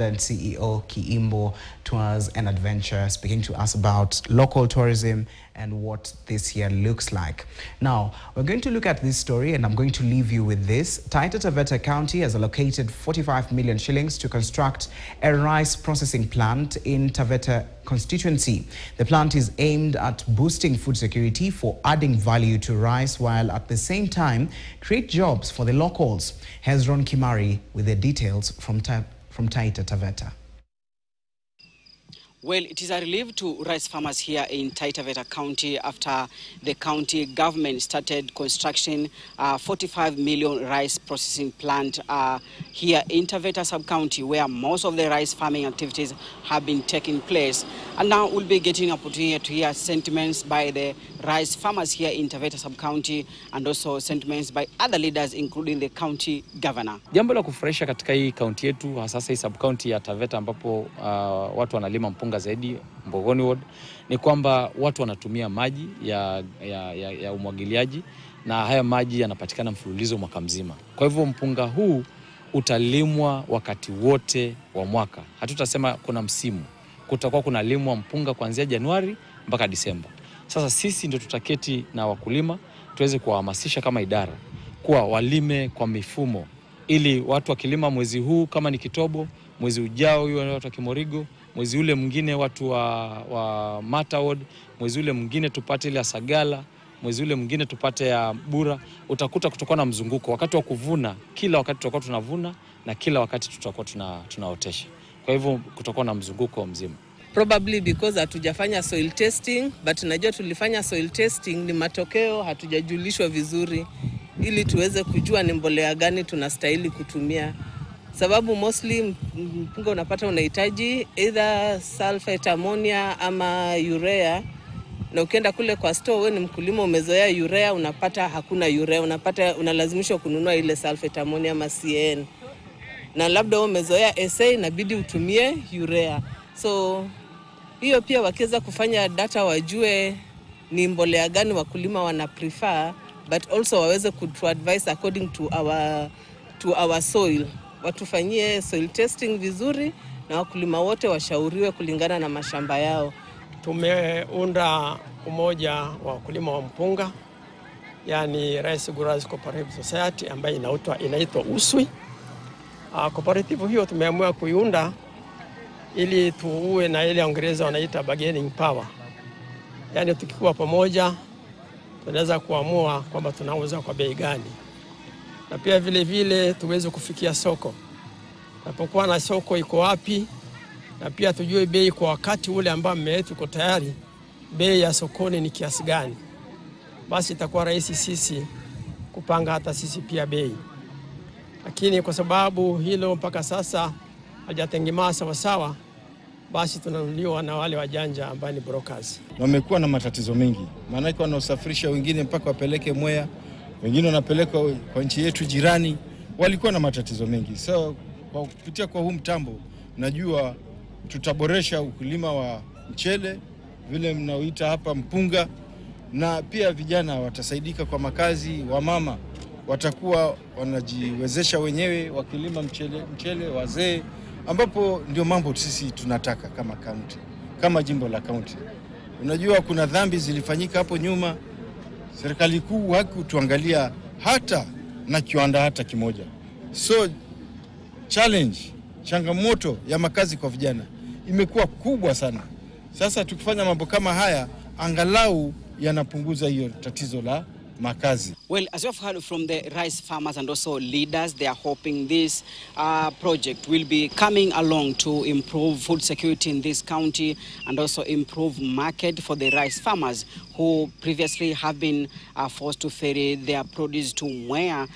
and CEO Kiimbo Tours and Adventure speaking to us about local tourism and what this year looks like. Now, we're going to look at this story and I'm going to leave you with this. Taita Taveta County has allocated 45 million shillings to construct a rice processing plant in Taveta constituency. The plant is aimed at boosting food security for adding value to rice while at the same time create jobs for the locals. Hezron Kimari with the details from Ta- from Taita Taveta. Well, it is a relief to rice farmers here in Taita Taveta County after the county government started construction uh, 45 million rice processing plant uh, here in Taveta sub-county where most of the rice farming activities have been taking place. And now we'll be getting an opportunity to hear sentiments by the rice farmers here in Taveta sub-county and also sentiments by other leaders including the county governor. Jambo la kufurahisha katika hii kaunti yetu hasa hii sub county ya Taveta ambapo uh, watu wanalima mpunga zaidi Mbogoni ward ni kwamba watu wanatumia maji ya, ya, ya, ya umwagiliaji na haya maji yanapatikana mfululizo mwaka mzima. Kwa hivyo mpunga huu utalimwa wakati wote wa mwaka, hatutasema kuna msimu. Kutakuwa kunalimwa mpunga kuanzia Januari mpaka Disemba. Sasa sisi ndio tutaketi na wakulima tuweze kuwahamasisha kama idara kuwa walime kwa mifumo, ili watu wakilima mwezi huu kama ni Kitobo, mwezi ujao hiyo watu wa Kimorigo, mwezi ule mwingine watu wa, wa Mata Ward, mwezi ule mwingine tupate ile ya Sagala, mwezi ule mwingine tupate ya Bura. Utakuta kutakuwa na mzunguko. Wakati wa kuvuna, kila wakati tutakuwa tunavuna na kila wakati tutakuwa tuna, tunaotesha. Kwa hivyo kutakuwa na mzunguko mzima. probably because hatujafanya soil testing but najua tulifanya soil testing, ni matokeo hatujajulishwa vizuri, ili tuweze kujua ni mbolea gani tunastahili kutumia, sababu mostly mpunga unapata unahitaji either sulfate ammonia ama urea, na ukienda kule kwa store, wewe ni mkulima umezoea urea, unapata hakuna urea, unapata unalazimishwa kununua ile sulfate ammonia ama CAN na labda wewe umezoea SA inabidi utumie urea. So hiyo pia wakiweza kufanya data wajue ni mbolea gani wakulima wana prefer but also waweze kutu advise according to our, to our soil. Watufanyie soil testing vizuri na wakulima wote washauriwe kulingana na mashamba yao. Tumeunda umoja wa wakulima wa mpunga, yani Rice Growers Cooperative Society ambayo inaitwa inaitwa USWI. Uh, cooperative hiyo tumeamua kuiunda ili tuue na ile Waingereza wanaita bargaining power, yaani tukikuwa pamoja tunaweza kuamua kwamba tunauza kwa bei gani, na pia vile vile tuweze kufikia soko, napokuwa na soko iko wapi, na pia tujue bei kwa wakati ule ambao mmea wetu uko tayari, bei ya sokoni ni kiasi gani, basi itakuwa rahisi sisi kupanga hata sisi pia bei. Lakini kwa sababu hilo mpaka sasa hajatengemaa sawasawa, basi tunanuliwa na wale wajanja ambao ni brokers. wamekuwa na matatizo mengi, maanake wanaosafirisha wengine mpaka wapeleke Mwea, wengine wanapelekwa kwa nchi yetu jirani, walikuwa na matatizo mengi. So kwa kupitia kwa huu mtambo, najua tutaboresha ukulima wa mchele vile mnaoita hapa mpunga, na pia vijana watasaidika kwa makazi, wamama watakuwa wanajiwezesha wenyewe wakilima mchele, mchele wazee, ambapo ndio mambo sisi tunataka kama kaunti, kama jimbo la kaunti. Unajua kuna dhambi zilifanyika hapo nyuma, serikali kuu hakutuangalia hata na kiwanda hata kimoja. So challenge, changamoto ya makazi kwa vijana imekuwa kubwa sana. Sasa tukifanya mambo kama haya, angalau yanapunguza hiyo tatizo la makazi. Well, as you have heard from the rice farmers and also leaders, they are hoping this uh, project will be coming along to improve food security in this county and also improve market for the rice farmers who previously have been uh, forced to ferry their produce to Mwea